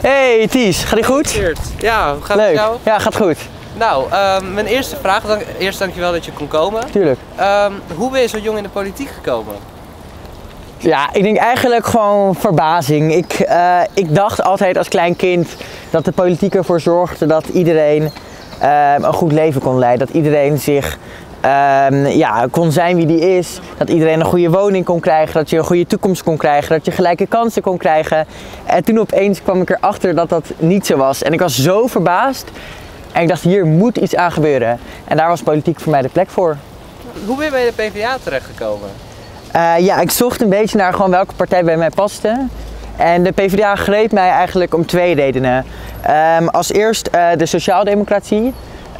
Hey Ties, gaat ie goed? Ja, hoe gaat het Leuk. met jou? Ja, gaat goed. Nou, ehm, mijn eerste vraag, dank, eerst dankjewel dat je kon komen. Tuurlijk. Ehm, hoe ben je zo jong in de politiek gekomen? Ja, ik denk eigenlijk gewoon verbazing. Ik, eh, ik dacht altijd als klein kind dat de politiek ervoor zorgde dat iedereen ehm, een goed leven kon leiden. Dat iedereen zich ehm, ja, kon zijn wie die is. Dat iedereen een goede woning kon krijgen. Dat je een goede toekomst kon krijgen. Dat je gelijke kansen kon krijgen. En toen opeens kwam ik erachter dat dat niet zo was. En ik was zo verbaasd. En ik dacht, hier moet iets aan gebeuren. En daar was politiek voor mij de plek voor. Hoe ben je bij de PvdA terechtgekomen? Eh, ja, ik zocht een beetje naar gewoon welke partij bij mij paste. En de PvdA greep mij eigenlijk om twee redenen. Ehm, als eerst eh, de sociaaldemocratie.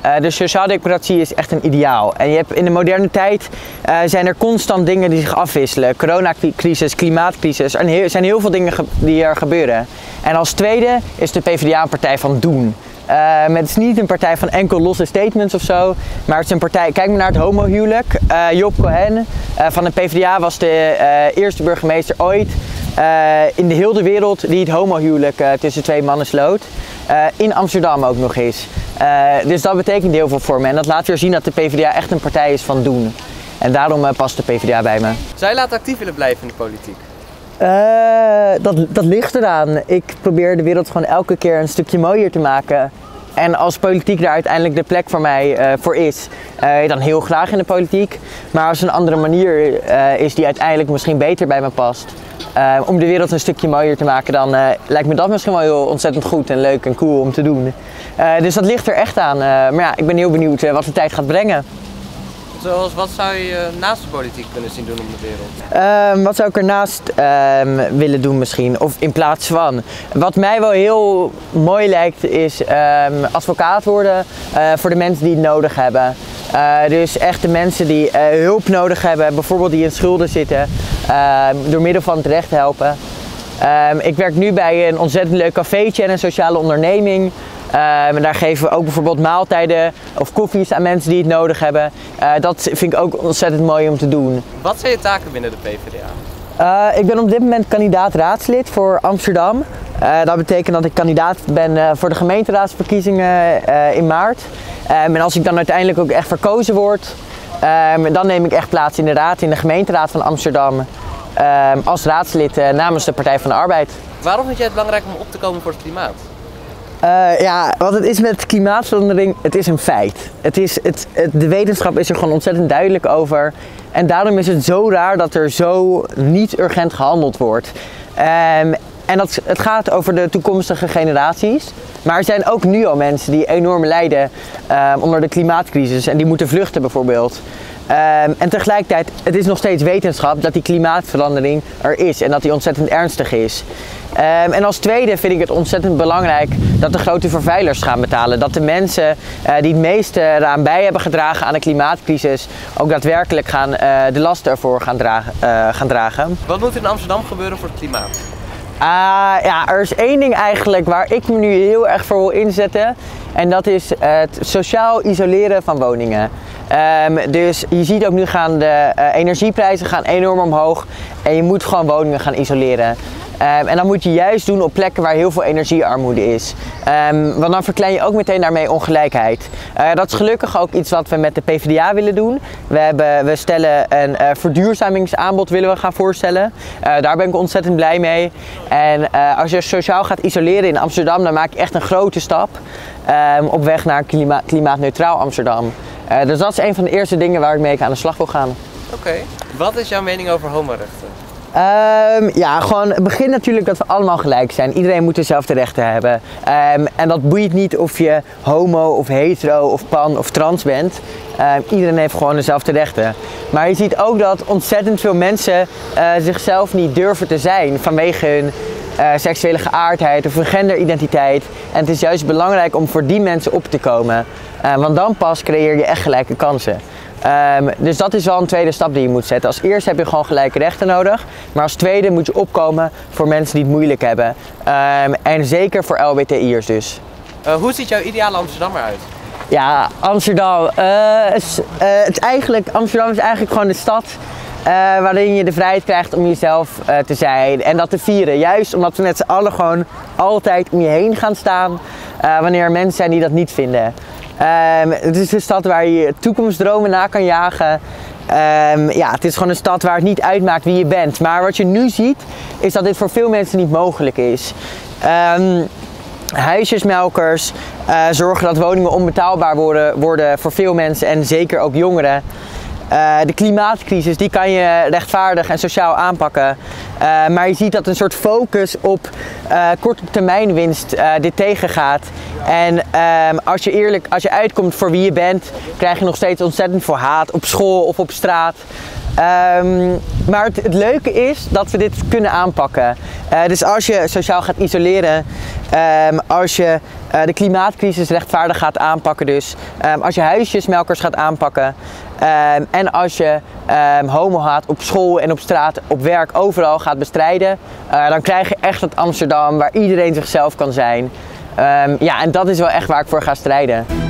Eh, de sociaaldemocratie is echt een ideaal. En je hebt in de moderne tijd eh, zijn er constant dingen die zich afwisselen. Coronacrisis, klimaatcrisis. Er zijn heel veel dingen ge- die er gebeuren. En als tweede is de PvdA een partij van doen. Ehm, het is niet een partij van enkel losse statements of zo, maar het is een partij. Kijk maar naar het homohuwelijk. Job Cohen van de PvdA was de eerste burgemeester ooit in de hele wereld die het homohuwelijk tussen twee mannen sloot. In Amsterdam ook nog eens. Eh, dus dat betekent heel veel voor me en dat laat weer zien dat de PvdA echt een partij is van doen. En daarom eh, past de PvdA bij me. Zou je later actief willen blijven in de politiek? Eh, dat, dat ligt eraan. Ik probeer de wereld gewoon elke keer een stukje mooier te maken. En als politiek daar uiteindelijk de plek voor mij eh, voor is, eh, dan heel graag in de politiek. Maar als een andere manier eh, is die uiteindelijk misschien beter bij me past, om de wereld een stukje mooier te maken, dan lijkt me dat misschien wel heel ontzettend goed en leuk en cool om te doen. Dus dat ligt er echt aan. Maar ja, ik ben heel benieuwd wat de tijd gaat brengen. Wat zou je naast de politiek kunnen zien doen om de wereld? Ehm, wat zou ik ernaast ehm, willen doen misschien? Of in plaats van? Wat mij wel heel mooi lijkt is ehm, advocaat worden eh, voor de mensen die het nodig hebben. Eh, dus echt de mensen die eh, hulp nodig hebben, bijvoorbeeld die in schulden zitten, door middel van het recht helpen. Ik werk nu bij een ontzettend leuk cafeetje en een sociale onderneming. En daar geven we ook bijvoorbeeld maaltijden of koffies aan mensen die het nodig hebben. Eh, dat vind ik ook ontzettend mooi om te doen. Wat zijn je taken binnen de PvdA? Eh, ik ben op dit moment kandidaat raadslid voor Amsterdam. Eh, dat betekent dat ik kandidaat ben eh, voor de gemeenteraadsverkiezingen eh, in maart. Ehm, en als ik dan uiteindelijk ook echt verkozen word, ehm, dan neem ik echt plaats in de raad, in de gemeenteraad van Amsterdam. ehm, als raadslid eh, namens de Partij van de Arbeid. Waarom vind jij het belangrijk om op te komen voor het klimaat? Eh, ja, wat het is met klimaatverandering, het is een feit. Het is, het, de wetenschap is er gewoon ontzettend duidelijk over. En daarom is het zo raar dat er zo niet urgent gehandeld wordt. Ehm, en dat, het gaat over de toekomstige generaties. Maar er zijn ook nu al mensen die enorm lijden ehm, onder de klimaatcrisis en die moeten vluchten bijvoorbeeld. Ehm, en tegelijkertijd, het is nog steeds wetenschap dat die klimaatverandering er is en dat die ontzettend ernstig is. Ehm, en als tweede vind ik het ontzettend belangrijk dat de grote vervuilers gaan betalen. Dat de mensen eh, die het meeste eraan bij hebben gedragen aan de klimaatcrisis ook daadwerkelijk gaan, eh, de last ervoor gaan dragen. eh, gaan dragen. Wat moet in Amsterdam gebeuren voor het klimaat? Ah, ja, er is één ding eigenlijk waar ik me nu heel erg voor wil inzetten. En dat is het sociaal isoleren van woningen. Ehm, dus je ziet ook nu gaan de eh, energieprijzen gaan enorm omhoog. En je moet gewoon woningen gaan isoleren. Ehm, en dat moet je juist doen op plekken waar heel veel energiearmoede is. Ehm, want dan verklein je ook meteen daarmee ongelijkheid. Eh, dat is gelukkig ook iets wat we met de PvdA willen doen. We, hebben, we stellen een eh, verduurzamingsaanbod willen we gaan voorstellen. Daar ben ik ontzettend blij mee. En als je sociaal gaat isoleren in Amsterdam, dan maak je echt een grote stap op weg naar klima klimaatneutraal Amsterdam. Eh, dus dat is een van de eerste dingen waar ik mee aan de slag wil gaan. Oké. Wat is jouw mening over homorechten? Ehm, ja, gewoon het begin natuurlijk dat we allemaal gelijk zijn. Iedereen moet dezelfde rechten hebben. Ehm, en dat boeit niet of je homo of hetero of pan of trans bent. Ehm, iedereen heeft gewoon dezelfde rechten. Maar je ziet ook dat ontzettend veel mensen eh, zichzelf niet durven te zijn vanwege hun eh, seksuele geaardheid of hun genderidentiteit. En het is juist belangrijk om voor die mensen op te komen. Eh, want dan pas creëer je echt gelijke kansen. Ehm, dus dat is wel een tweede stap die je moet zetten. Als eerste heb je gewoon gelijke rechten nodig. Maar als tweede moet je opkomen voor mensen die het moeilijk hebben. Ehm, en zeker voor LBTI'ers dus. Eh, hoe ziet jouw ideale Amsterdam eruit? Ja, Amsterdam. is, het is eigenlijk, Amsterdam is eigenlijk gewoon de stad waarin je de vrijheid krijgt om jezelf te zijn en dat te vieren. Juist omdat we met z'n allen gewoon altijd om je heen gaan staan wanneer er mensen zijn die dat niet vinden. Ehm, het is een stad waar je toekomstdromen na kan jagen. Um, ja, het is gewoon een stad waar het niet uitmaakt wie je bent. Maar wat je nu ziet, is dat dit voor veel mensen niet mogelijk is. Um, huisjesmelkers zorgen dat woningen onbetaalbaar worden, worden voor veel mensen en zeker ook jongeren. Uh, de klimaatcrisis die kan je rechtvaardig en sociaal aanpakken. Uh, maar je ziet dat een soort focus op uh, korte termijn winst dit tegengaat. En ehm, als je eerlijk, als je uitkomt voor wie je bent, krijg je nog steeds ontzettend veel haat op school of op straat. Um, maar het, leuke is dat we dit kunnen aanpakken. Dus als je sociaal gaat isoleren, um, als je de klimaatcrisis rechtvaardig gaat aanpakken, dus um, als je huisjesmelkers gaat aanpakken en als je homohaat op school en op straat, op werk, overal gaat bestrijden, uh, dan krijg je echt het Amsterdam waar iedereen zichzelf kan zijn. ja, en dat is wel echt waar ik voor ga strijden.